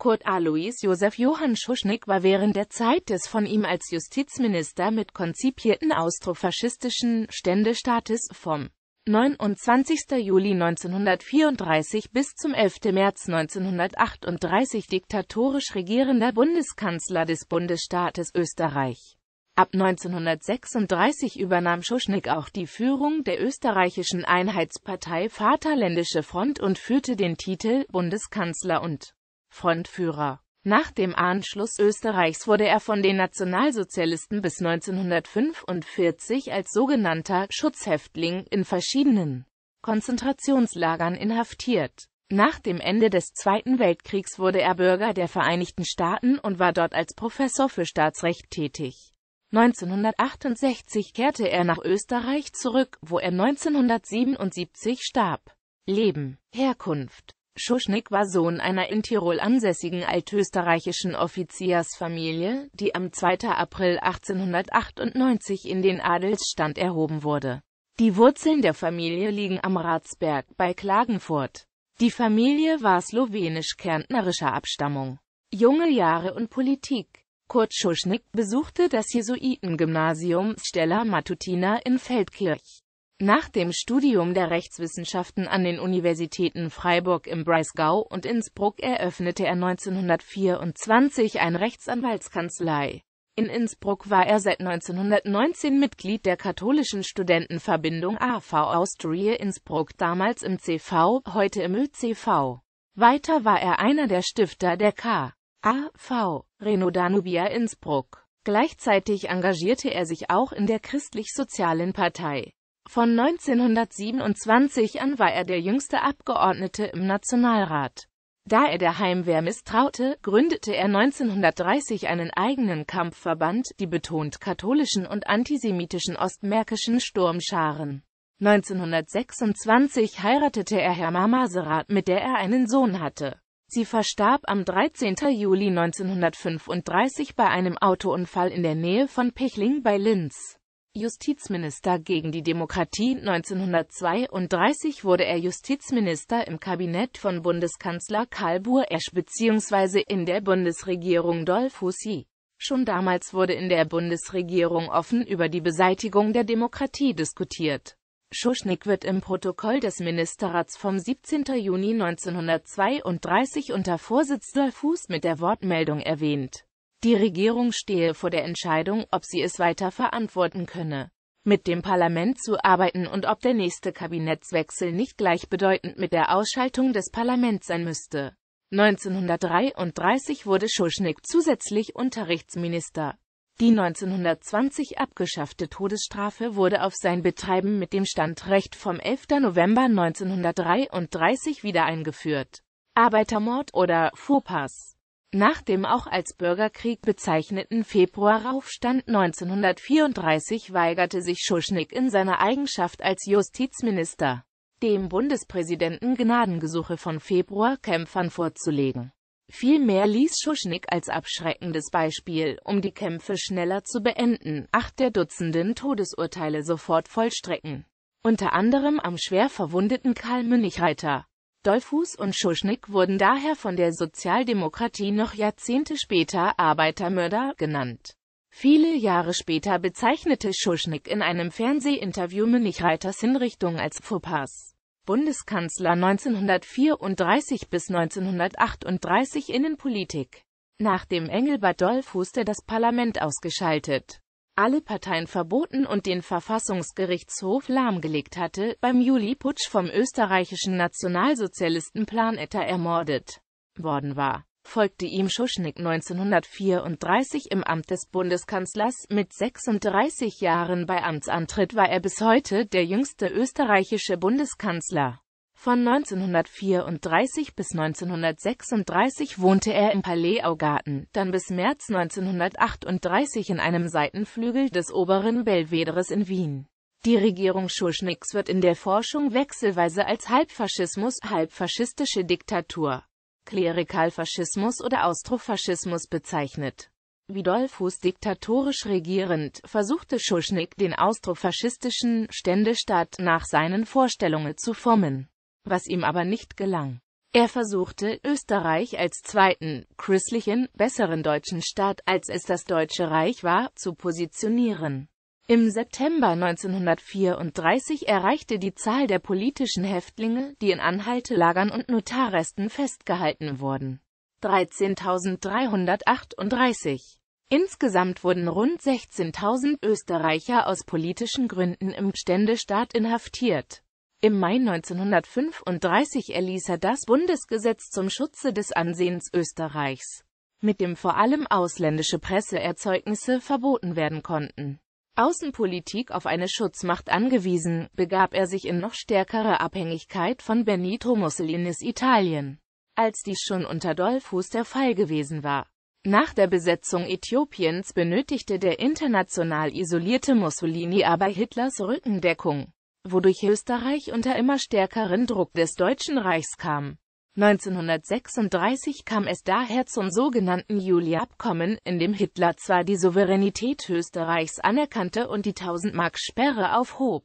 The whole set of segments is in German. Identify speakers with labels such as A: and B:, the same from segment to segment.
A: Kurt Alois Josef Johann Schuschnigg war während der Zeit des von ihm als Justizminister mit konzipierten austrofaschistischen Ständestaates vom 29. Juli 1934 bis zum 11. März 1938 diktatorisch regierender Bundeskanzler des Bundesstaates Österreich. Ab 1936 übernahm Schuschnigg auch die Führung der österreichischen Einheitspartei Vaterländische Front und führte den Titel Bundeskanzler und Frontführer. Nach dem Anschluss Österreichs wurde er von den Nationalsozialisten bis 1945 als sogenannter Schutzhäftling in verschiedenen Konzentrationslagern inhaftiert. Nach dem Ende des Zweiten Weltkriegs wurde er Bürger der Vereinigten Staaten und war dort als Professor für Staatsrecht tätig. 1968 kehrte er nach Österreich zurück, wo er 1977 starb. Leben, Herkunft Schuschnigg war Sohn einer in Tirol ansässigen altösterreichischen Offiziersfamilie, die am 2. April 1898 in den Adelsstand erhoben wurde. Die Wurzeln der Familie liegen am Ratsberg bei Klagenfurt. Die Familie war slowenisch-kärntnerischer Abstammung. Junge Jahre und Politik Kurt Schuschnigg besuchte das Jesuitengymnasium Stella Matutina in Feldkirch. Nach dem Studium der Rechtswissenschaften an den Universitäten Freiburg im Breisgau und Innsbruck eröffnete er 1924 eine Rechtsanwaltskanzlei. In Innsbruck war er seit 1919 Mitglied der katholischen Studentenverbindung AV Austria Innsbruck damals im CV, heute im ÖCV. Weiter war er einer der Stifter der K. A.V. Reno Danubia Innsbruck. Gleichzeitig engagierte er sich auch in der christlich-sozialen Partei. Von 1927 an war er der jüngste Abgeordnete im Nationalrat. Da er der Heimwehr misstraute, gründete er 1930 einen eigenen Kampfverband, die betont katholischen und antisemitischen ostmärkischen Sturmscharen. 1926 heiratete er Herma Maserat, mit der er einen Sohn hatte. Sie verstarb am 13. Juli 1935 bei einem Autounfall in der Nähe von Pichling bei Linz. Justizminister gegen die Demokratie 1932 wurde er Justizminister im Kabinett von Bundeskanzler Karl Buesch bzw. in der Bundesregierung Dolfussi. Schon damals wurde in der Bundesregierung offen über die Beseitigung der Demokratie diskutiert. Schuschnigg wird im Protokoll des Ministerrats vom 17. Juni 1932 unter Vorsitz Dollfuß mit der Wortmeldung erwähnt die Regierung stehe vor der Entscheidung, ob sie es weiter verantworten könne, mit dem Parlament zu arbeiten und ob der nächste Kabinettswechsel nicht gleichbedeutend mit der Ausschaltung des Parlaments sein müsste. 1933 wurde Schuschnigg zusätzlich Unterrichtsminister. Die 1920 abgeschaffte Todesstrafe wurde auf sein Betreiben mit dem Standrecht vom 11. November 1933 wieder eingeführt. Arbeitermord oder Fauxpas nach dem auch als Bürgerkrieg bezeichneten Februaraufstand 1934 weigerte sich Schuschnigg in seiner Eigenschaft als Justizminister, dem Bundespräsidenten Gnadengesuche von Februarkämpfern vorzulegen. Vielmehr ließ Schuschnigg als abschreckendes Beispiel, um die Kämpfe schneller zu beenden, acht der Dutzenden Todesurteile sofort vollstrecken. Unter anderem am schwer verwundeten Karl Münchreiter Dollfuß und Schuschnigg wurden daher von der Sozialdemokratie noch Jahrzehnte später Arbeitermörder genannt. Viele Jahre später bezeichnete Schuschnigg in einem Fernsehinterview Münchreiters Hinrichtung als Fauxpas. Bundeskanzler 1934 bis 1938 Innenpolitik Nach dem Engelbert Dollfuß der das Parlament ausgeschaltet alle Parteien verboten und den Verfassungsgerichtshof lahmgelegt hatte, beim Juli-Putsch vom österreichischen Nationalsozialisten Planetter ermordet worden war, folgte ihm Schuschnigg 1934 im Amt des Bundeskanzlers. Mit 36 Jahren bei Amtsantritt war er bis heute der jüngste österreichische Bundeskanzler. Von 1934 bis 1936 wohnte er im Palais Augarten, dann bis März 1938 in einem Seitenflügel des oberen Belvederes in Wien. Die Regierung Schuschniggs wird in der Forschung wechselweise als Halbfaschismus, halbfaschistische Diktatur, Klerikalfaschismus oder Austrofaschismus bezeichnet. Wie Dollfuß diktatorisch regierend, versuchte Schuschnigg den austrofaschistischen Ständestaat nach seinen Vorstellungen zu formen was ihm aber nicht gelang. Er versuchte, Österreich als zweiten, christlichen, besseren deutschen Staat, als es das Deutsche Reich war, zu positionieren. Im September 1934 erreichte die Zahl der politischen Häftlinge, die in Anhaltelagern und Notarresten festgehalten wurden, 13.338. Insgesamt wurden rund 16.000 Österreicher aus politischen Gründen im Ständestaat inhaftiert. Im Mai 1935 erließ er das Bundesgesetz zum Schutze des Ansehens Österreichs, mit dem vor allem ausländische Presseerzeugnisse verboten werden konnten. Außenpolitik auf eine Schutzmacht angewiesen, begab er sich in noch stärkere Abhängigkeit von Benito Mussolinis Italien, als dies schon unter Dollfuß der Fall gewesen war. Nach der Besetzung Äthiopiens benötigte der international isolierte Mussolini aber Hitlers Rückendeckung wodurch Österreich unter immer stärkeren Druck des Deutschen Reichs kam. 1936 kam es daher zum sogenannten Juli-Abkommen, in dem Hitler zwar die Souveränität Österreichs anerkannte und die 1000-Mark-Sperre aufhob,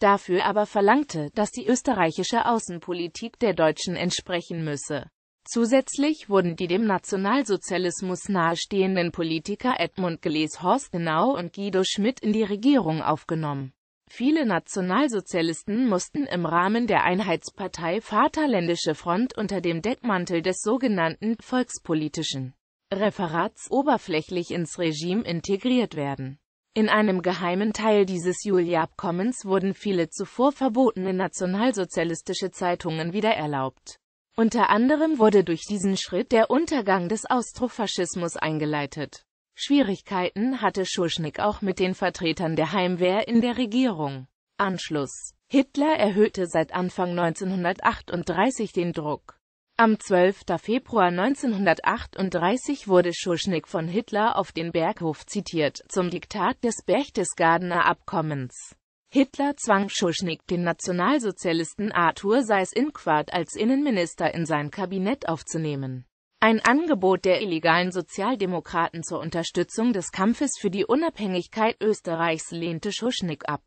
A: dafür aber verlangte, dass die österreichische Außenpolitik der Deutschen entsprechen müsse. Zusätzlich wurden die dem Nationalsozialismus nahestehenden Politiker Edmund Gelees Horstenau und Guido Schmidt in die Regierung aufgenommen Viele Nationalsozialisten mussten im Rahmen der Einheitspartei Vaterländische Front unter dem Deckmantel des sogenannten volkspolitischen Referats oberflächlich ins Regime integriert werden. In einem geheimen Teil dieses Juli-Abkommens wurden viele zuvor verbotene nationalsozialistische Zeitungen wieder erlaubt. Unter anderem wurde durch diesen Schritt der Untergang des Austrofaschismus eingeleitet Schwierigkeiten hatte Schuschnigg auch mit den Vertretern der Heimwehr in der Regierung. Anschluss Hitler erhöhte seit Anfang 1938 den Druck. Am 12. Februar 1938 wurde Schuschnigg von Hitler auf den Berghof zitiert, zum Diktat des Berchtesgadener Abkommens. Hitler zwang Schuschnigg, den Nationalsozialisten Arthur Seyß-Inquart als Innenminister in sein Kabinett aufzunehmen. Ein Angebot der illegalen Sozialdemokraten zur Unterstützung des Kampfes für die Unabhängigkeit Österreichs lehnte Schuschnigg ab,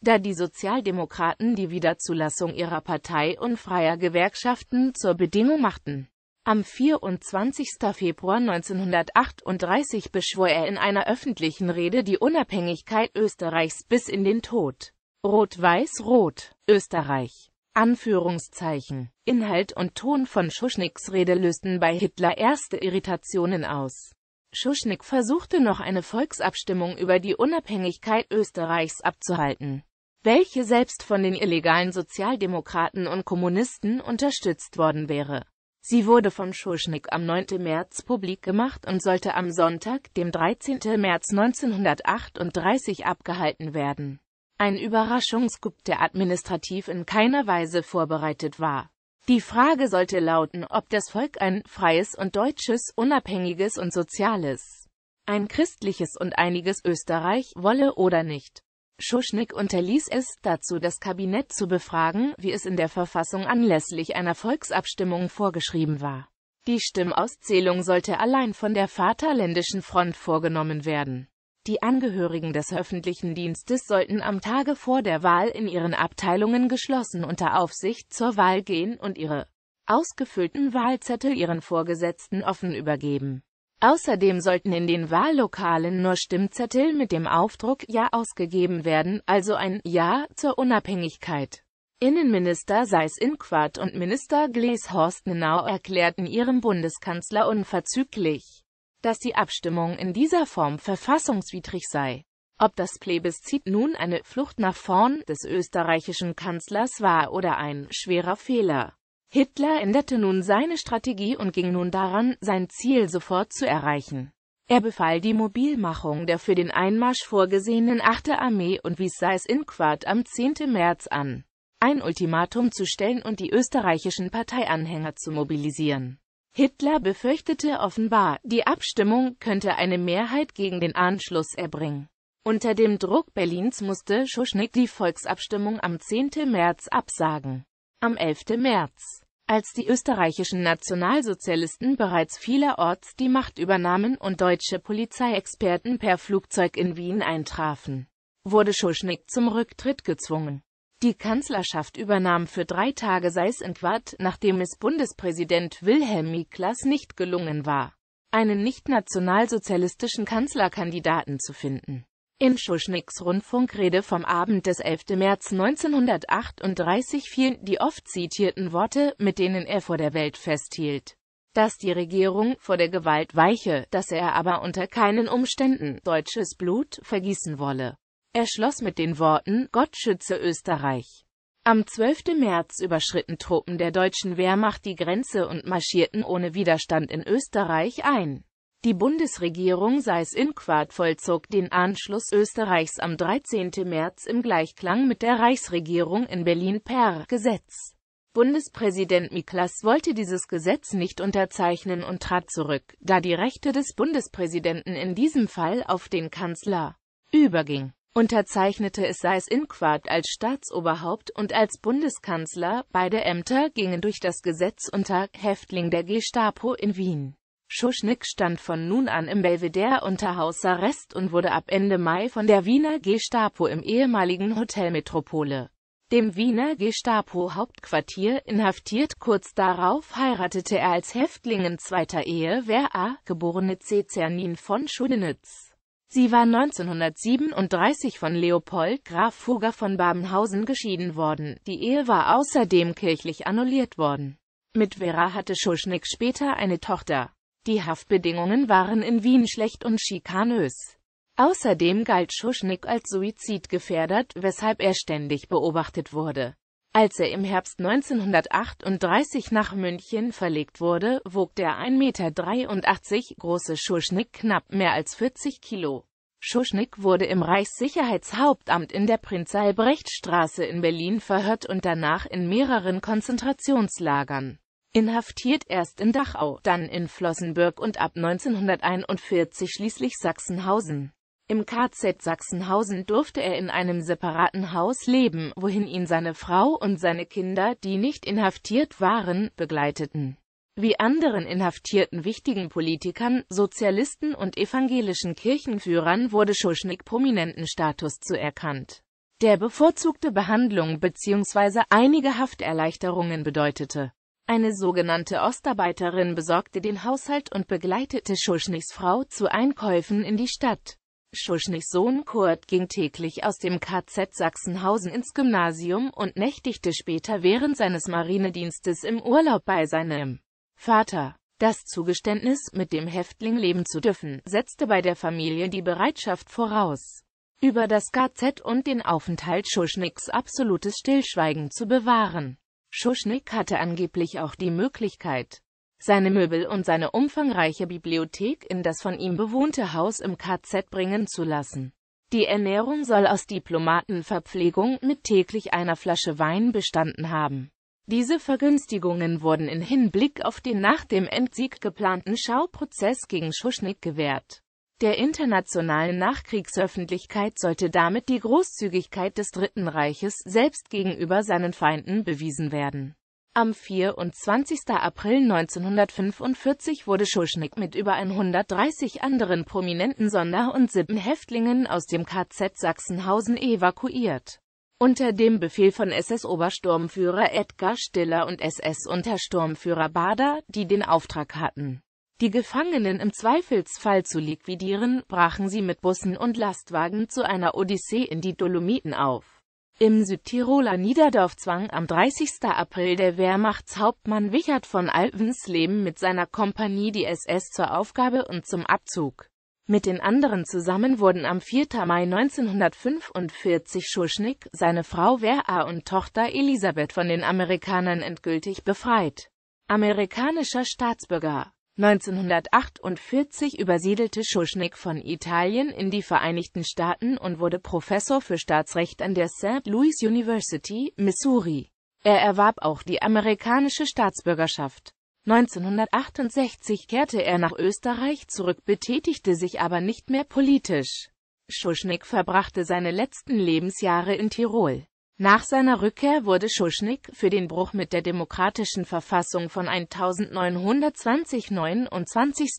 A: da die Sozialdemokraten die Wiederzulassung ihrer Partei und freier Gewerkschaften zur Bedingung machten. Am 24. Februar 1938 beschwor er in einer öffentlichen Rede die Unabhängigkeit Österreichs bis in den Tod. Rot-Weiß-Rot, Österreich Anführungszeichen. Inhalt und Ton von Schuschniggs Rede lösten bei Hitler erste Irritationen aus. Schuschnigg versuchte noch eine Volksabstimmung über die Unabhängigkeit Österreichs abzuhalten, welche selbst von den illegalen Sozialdemokraten und Kommunisten unterstützt worden wäre. Sie wurde von Schuschnigg am 9. März publik gemacht und sollte am Sonntag, dem 13. März 1938 abgehalten werden. Ein Überraschungskup, der administrativ in keiner Weise vorbereitet war. Die Frage sollte lauten, ob das Volk ein freies und deutsches, unabhängiges und soziales, ein christliches und einiges Österreich wolle oder nicht. Schuschnigg unterließ es, dazu das Kabinett zu befragen, wie es in der Verfassung anlässlich einer Volksabstimmung vorgeschrieben war. Die Stimmauszählung sollte allein von der Vaterländischen Front vorgenommen werden. Die Angehörigen des öffentlichen Dienstes sollten am Tage vor der Wahl in ihren Abteilungen geschlossen unter Aufsicht zur Wahl gehen und ihre ausgefüllten Wahlzettel ihren Vorgesetzten offen übergeben. Außerdem sollten in den Wahllokalen nur Stimmzettel mit dem Aufdruck Ja ausgegeben werden, also ein Ja zur Unabhängigkeit. Innenminister Seyß-Inquart und Minister Glees Horst Nenau erklärten ihrem Bundeskanzler unverzüglich, dass die Abstimmung in dieser Form verfassungswidrig sei. Ob das Plebiszit nun eine Flucht nach vorn des österreichischen Kanzlers war oder ein schwerer Fehler. Hitler änderte nun seine Strategie und ging nun daran, sein Ziel sofort zu erreichen. Er befahl die Mobilmachung der für den Einmarsch vorgesehenen 8. Armee und wies Seyß-Inquart am 10. März an, ein Ultimatum zu stellen und die österreichischen Parteianhänger zu mobilisieren. Hitler befürchtete offenbar, die Abstimmung könnte eine Mehrheit gegen den Anschluss erbringen. Unter dem Druck Berlins musste Schuschnigg die Volksabstimmung am 10. März absagen. Am 11. März, als die österreichischen Nationalsozialisten bereits vielerorts die Macht übernahmen und deutsche Polizeiexperten per Flugzeug in Wien eintrafen, wurde Schuschnigg zum Rücktritt gezwungen. Die Kanzlerschaft übernahm für drei Tage Seyß-Inquart, nachdem es Bundespräsident Wilhelm Miklas nicht gelungen war, einen nicht-nationalsozialistischen Kanzlerkandidaten zu finden. In Schuschnigs Rundfunkrede vom Abend des 11. März 1938 fielen die oft zitierten Worte, mit denen er vor der Welt festhielt, dass die Regierung vor der Gewalt weiche, dass er aber unter keinen Umständen deutsches Blut vergießen wolle. Er schloss mit den Worten, Gott schütze Österreich. Am 12. März überschritten Truppen der deutschen Wehrmacht die Grenze und marschierten ohne Widerstand in Österreich ein. Die Bundesregierung Seyß-Inquart vollzog den Anschluss Österreichs am 13. März im Gleichklang mit der Reichsregierung in Berlin per Gesetz. Bundespräsident Miklas wollte dieses Gesetz nicht unterzeichnen und trat zurück, da die Rechte des Bundespräsidenten in diesem Fall auf den Kanzler überging unterzeichnete es Seyß-Inquart als Staatsoberhaupt und als Bundeskanzler, beide Ämter gingen durch das Gesetz unter Häftling der Gestapo in Wien. Schuschnigg stand von nun an im Belvedere unter Hausarrest und wurde ab Ende Mai von der Wiener Gestapo im ehemaligen Hotel Metropole, dem Wiener Gestapo-Hauptquartier, inhaftiert. Kurz darauf heiratete er als Häftling in zweiter Ehe Wer A. geborene Cezernin von Schudenitz. Sie war 1937 von Leopold Graf Fugger von Babenhausen geschieden worden, die Ehe war außerdem kirchlich annulliert worden. Mit Vera hatte Schuschnigg später eine Tochter. Die Haftbedingungen waren in Wien schlecht und schikanös. Außerdem galt Schuschnigg als suizidgefährdet, weshalb er ständig beobachtet wurde. Als er im Herbst 1938 nach München verlegt wurde, wog der 1,83 Meter große Schuschnigg knapp mehr als 40 Kilo. Schuschnigg wurde im Reichssicherheitshauptamt in der Prinz-Albrecht-Straße in Berlin verhört und danach in mehreren Konzentrationslagern. Inhaftiert erst in Dachau, dann in Flossenbürg und ab 1941 schließlich Sachsenhausen. Im KZ Sachsenhausen durfte er in einem separaten Haus leben, wohin ihn seine Frau und seine Kinder, die nicht inhaftiert waren, begleiteten. Wie anderen inhaftierten wichtigen Politikern, Sozialisten und evangelischen Kirchenführern wurde Schuschnigg prominenten Status zuerkannt, der bevorzugte Behandlung bzw. einige Hafterleichterungen bedeutete. Eine sogenannte Ostarbeiterin besorgte den Haushalt und begleitete Schuschnigs Frau zu Einkäufen in die Stadt. Schuschnigs Sohn Kurt ging täglich aus dem KZ Sachsenhausen ins Gymnasium und nächtigte später während seines Marinedienstes im Urlaub bei seinem Vater. Das Zugeständnis, mit dem Häftling leben zu dürfen, setzte bei der Familie die Bereitschaft voraus, über das KZ und den Aufenthalt Schuschnigs absolutes Stillschweigen zu bewahren. Schuschnigg hatte angeblich auch die Möglichkeit, seine Möbel und seine umfangreiche Bibliothek in das von ihm bewohnte Haus im KZ bringen zu lassen. Die Ernährung soll aus Diplomatenverpflegung mit täglich einer Flasche Wein bestanden haben. Diese Vergünstigungen wurden in Hinblick auf den nach dem Endsieg geplanten Schauprozess gegen Schuschnigg gewährt. Der internationalen Nachkriegsöffentlichkeit sollte damit die Großzügigkeit des Dritten Reiches selbst gegenüber seinen Feinden bewiesen werden. Am 24. April 1945 wurde Schuschnigg mit über 130 anderen prominenten Sonder- und Sippenhäftlingen aus dem KZ Sachsenhausen evakuiert. Unter dem Befehl von SS-Obersturmführer Edgar Stiller und SS-Untersturmführer Bader, die den Auftrag hatten, die Gefangenen im Zweifelsfall zu liquidieren, brachen sie mit Bussen und Lastwagen zu einer Odyssee in die Dolomiten auf. Im Südtiroler Niederdorf zwang am 30. April der Wehrmachtshauptmann Wichert von Alvensleben mit seiner Kompanie die SS zur Aufgabe und zum Abzug. Mit den anderen zusammen wurden am 4. Mai 1945 Schuschnigg, seine Frau Vera und Tochter Elisabeth von den Amerikanern endgültig befreit. Amerikanischer Staatsbürger 1948 übersiedelte Schuschnigg von Italien in die Vereinigten Staaten und wurde Professor für Staatsrecht an der St. Louis University, Missouri. Er erwarb auch die amerikanische Staatsbürgerschaft. 1968 kehrte er nach Österreich zurück, betätigte sich aber nicht mehr politisch. Schuschnigg verbrachte seine letzten Lebensjahre in Tirol. Nach seiner Rückkehr wurde Schuschnigg für den Bruch mit der demokratischen Verfassung von 1920 29.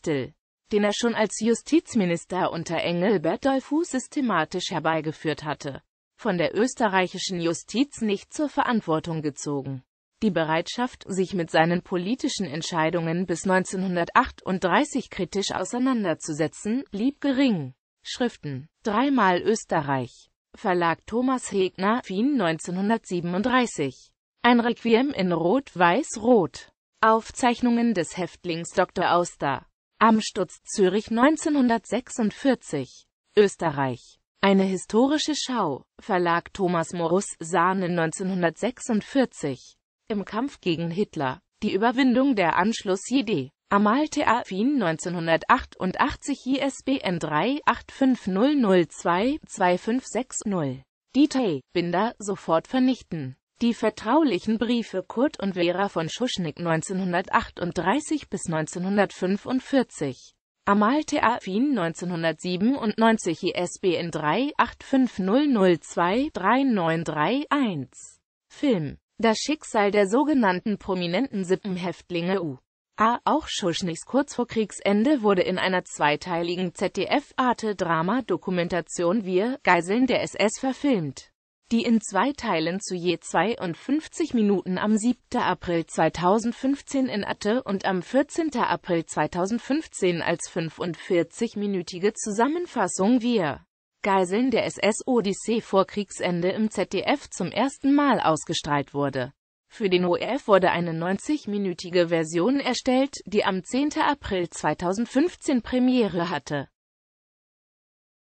A: den er schon als Justizminister unter Engelbert Dollfuß systematisch herbeigeführt hatte, von der österreichischen Justiz nicht zur Verantwortung gezogen. Die Bereitschaft, sich mit seinen politischen Entscheidungen bis 1938 kritisch auseinanderzusetzen, blieb gering. Schriften Dreimal Österreich Verlag Thomas Hegner, Wien 1937 Ein Requiem in Rot-Weiß-Rot Aufzeichnungen des Häftlings Dr. Auster Amstutz Zürich 1946 Österreich Eine historische Schau Verlag Thomas Morus Sahne 1946 im Kampf gegen Hitler. Die Überwindung der Anschlussidee. Amalthea Wien 1988 ISBN 3-85002-2560. Dieter Binder sofort vernichten. Die vertraulichen Briefe Kurt und Vera von Schuschnigg 1938 bis 1945. Amalthea Wien 1997 ISBN 3-85002-3931. Film das Schicksal der sogenannten prominenten Sippenhäftlinge U.A. Auch Schuschnigs kurz vor Kriegsende wurde in einer zweiteiligen ZDF-Arte-Drama-Dokumentation Wir, Geiseln der SS verfilmt, die in zwei Teilen zu je 52 Minuten am 7. April 2015 in Arte und am 14. April 2015 als 45-minütige Zusammenfassung Wir Geiseln der SS-Odyssee vor Kriegsende im ZDF zum ersten Mal ausgestrahlt wurde. Für den ORF wurde eine 90-minütige Version erstellt, die am 10. April 2015 Premiere hatte